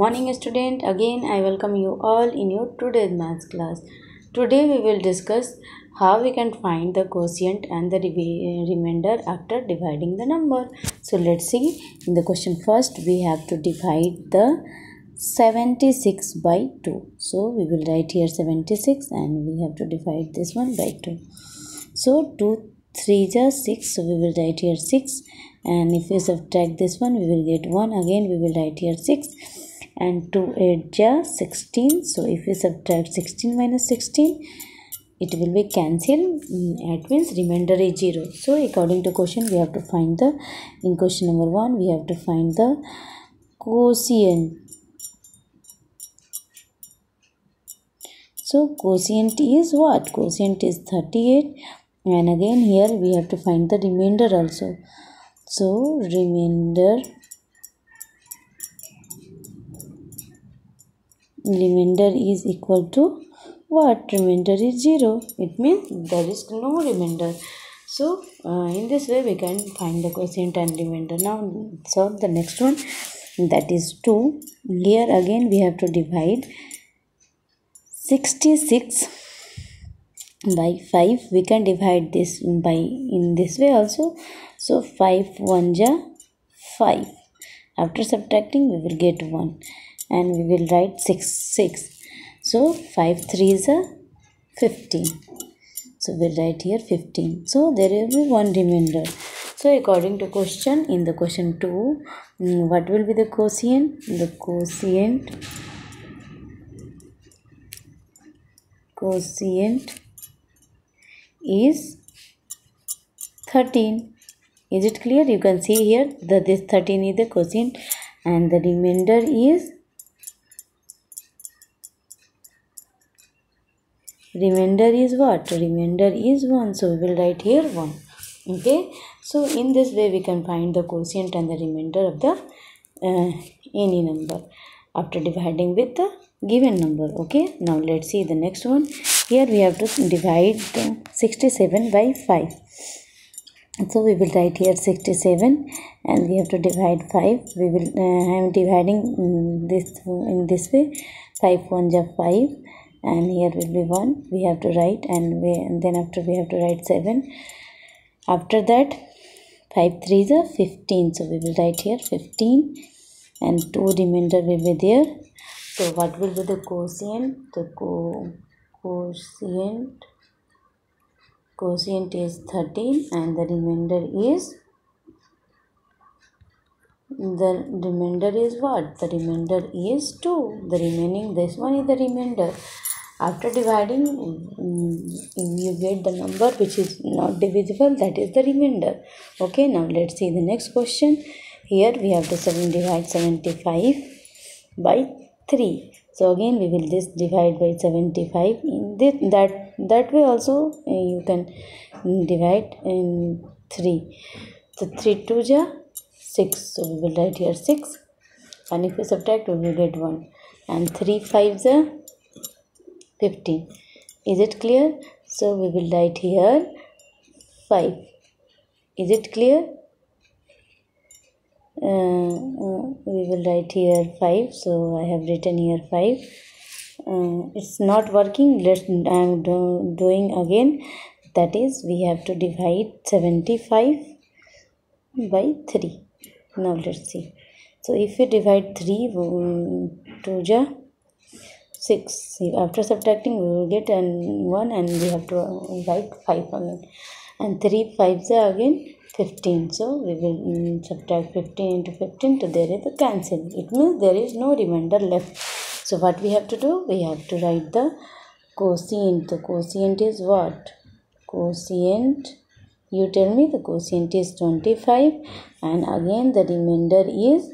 morning student. Again i welcome you all in your today's maths class. Today we will discuss how we can find the quotient and the remainder after dividing the number. So let's see. In the question first we have to divide the 76 by 2 so we will write here 76 and we have to divide this one by 2 so 2 3 just 6 so we will write here 6 and if we subtract this one we will get 1 again we will write here 6 and 2 8 ja 16 so if we subtract 16 minus 16 it will be cancelled mm, it means remainder is 0 so according to question we have to find the in question number 1 we have to find the quotient. So quotient is what? Quotient is 38 and again here we have to find the remainder also. So remainder remainder is equal to what? Remainder is 0 it means there is no remainder. So uh, in this way we can find the quotient and remainder. Now solve the next one. That is 2 here again we have to divide 66 by 5 we can divide this by in this way also. So 5 1 ja 5 after subtracting we will get 1 and we will write 6 6 so 5 3 is a 15 so we'll write here 15 so there will be one remainder. So according to question in the question 2 mm, what will be the quotient? The quotient quotient is 13 is it clear? You can see here that this 13 is the quotient and the remainder is remainder is what? Remainder is 1 so we will write here 1 okay? So in this way we can find the quotient and the remainder of the uh, any number. After dividing with the given number. Okay? Now let's see the next one. Here we have to divide 67 by 5 so we will write here 67 and we have to divide 5 we will uh, i am dividing this in this way. 5 1 5 and here will be 1 we have to write and, we, and then after we have to write 7 after that 5 3 is a 15 so we will write here 15 and 2 remainder will be there. So what will be the quotient? The co quotient quotient is 13 and the remainder is the remainder is what? The remainder is 2 the remaining this one is the remainder. After dividing you get the number which is not divisible that is the remainder. Okay now let's see the next question. Here we have to 7 divide 75 by 3 so again we will just divide by 75 in this, that that way also uh, you can divide in 3 so 3 2 ja 6 so we will write here 6 and if we subtract we will get 1 and 3 5 ja 15 is it clear? So we will write here 5 is it clear? Uh, uh, we will write here 5 so i have written here 5 uh, it's not working. Let's i'm do, doing again. That is we have to divide 75 by 3 now let's see. So if we divide 3 um, 2 ja 6 See, after subtracting we will get an 1 and we have to write 5 again. And 3 5s are again 15 so we will mm, subtract 15 into 15 to there is a cancel. It means there is no remainder left. So what we have to do? We have to write the quotient. The quotient is what? Quotient you tell me the quotient is 25 and again the remainder is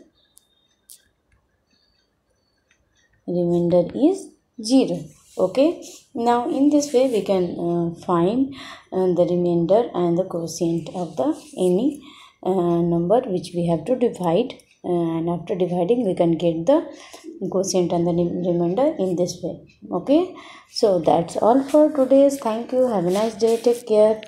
remainder is 0 okay? Now in this way we can uh, find uh, the remainder and the quotient of the any uh, number which we have to divide and after dividing we can get the quotient and the remainder in this way. Okay? So that's all for today's thank you. Have a nice day. Take care